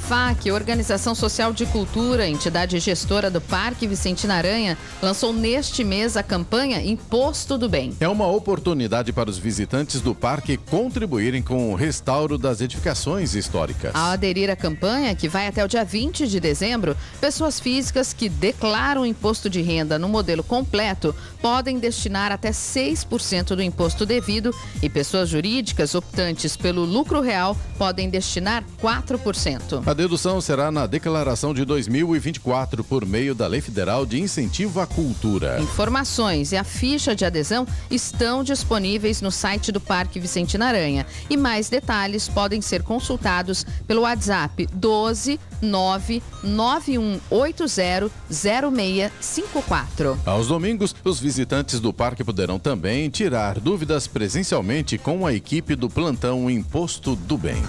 A AFAC, Organização Social de Cultura, entidade gestora do Parque Vicentina Aranha, lançou neste mês a campanha Imposto do Bem. É uma oportunidade para os visitantes do parque contribuírem com o restauro das edificações históricas. Ao aderir à campanha, que vai até o dia 20 de dezembro, pessoas físicas que declaram imposto de renda no modelo completo podem destinar até 6% do imposto devido e pessoas jurídicas optantes pelo lucro real podem destinar 4%. A dedução será na declaração de 2024 por meio da Lei Federal de Incentivo à Cultura. Informações e a ficha de adesão estão disponíveis no site do Parque Vicentina Aranha e mais detalhes podem ser consultados pelo WhatsApp 12 99180 0654. Aos domingos, os visitantes do parque poderão também tirar dúvidas presencialmente com a equipe do plantão Imposto do Bem.